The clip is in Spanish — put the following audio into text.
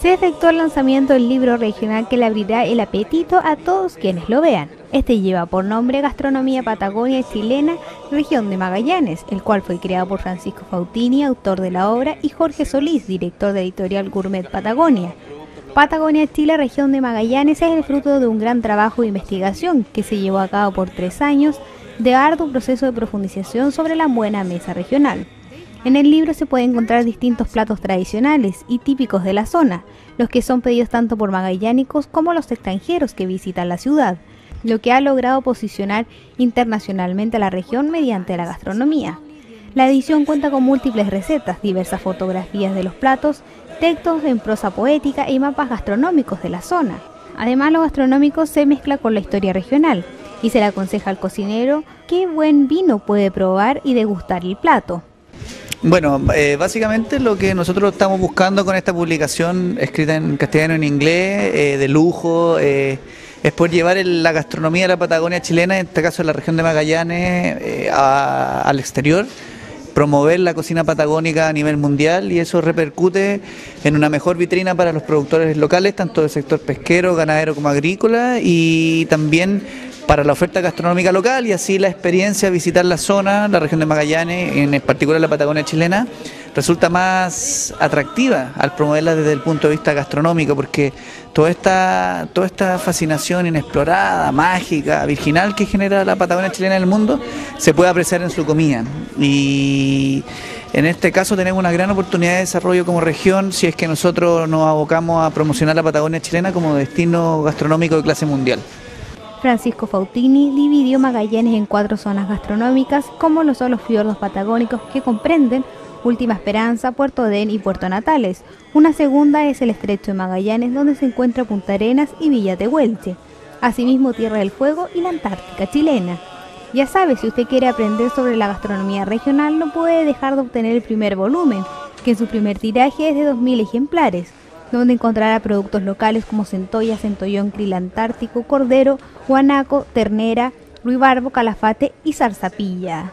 se efectuó el lanzamiento del libro regional que le abrirá el apetito a todos quienes lo vean. Este lleva por nombre Gastronomía Patagonia Chilena, región de Magallanes, el cual fue creado por Francisco Fautini, autor de la obra, y Jorge Solís, director de editorial Gourmet Patagonia. Patagonia Chile, región de Magallanes, es el fruto de un gran trabajo de investigación que se llevó a cabo por tres años de arduo proceso de profundización sobre la buena mesa regional. En el libro se pueden encontrar distintos platos tradicionales y típicos de la zona, los que son pedidos tanto por magallánicos como los extranjeros que visitan la ciudad, lo que ha logrado posicionar internacionalmente a la región mediante la gastronomía. La edición cuenta con múltiples recetas, diversas fotografías de los platos, textos en prosa poética y mapas gastronómicos de la zona. Además, lo gastronómico se mezcla con la historia regional y se le aconseja al cocinero qué buen vino puede probar y degustar el plato. Bueno, eh, básicamente lo que nosotros estamos buscando con esta publicación escrita en castellano y en inglés, eh, de lujo, eh, es poder llevar la gastronomía de la Patagonia chilena, en este caso la región de Magallanes, al exterior, promover la cocina patagónica a nivel mundial y eso repercute en una mejor vitrina para los productores locales, tanto del sector pesquero, ganadero como agrícola y también para la oferta gastronómica local y así la experiencia de visitar la zona, la región de Magallanes, en particular la Patagonia chilena, resulta más atractiva al promoverla desde el punto de vista gastronómico, porque toda esta, toda esta fascinación inexplorada, mágica, virginal que genera la Patagonia chilena en el mundo, se puede apreciar en su comida. Y en este caso tenemos una gran oportunidad de desarrollo como región si es que nosotros nos abocamos a promocionar la Patagonia chilena como destino gastronómico de clase mundial. Francisco Fautini dividió Magallanes en cuatro zonas gastronómicas, como los son los fiordos patagónicos que comprenden Última Esperanza, Puerto Den y Puerto Natales. Una segunda es el Estrecho de Magallanes, donde se encuentra Punta Arenas y Villa Tehuelche. Asimismo, Tierra del Fuego y la Antártica chilena. Ya sabe, si usted quiere aprender sobre la gastronomía regional, no puede dejar de obtener el primer volumen, que en su primer tiraje es de 2.000 ejemplares donde encontrará productos locales como centolla, centollón, krill antártico, cordero, guanaco, ternera, ruibarbo, calafate y zarzapilla.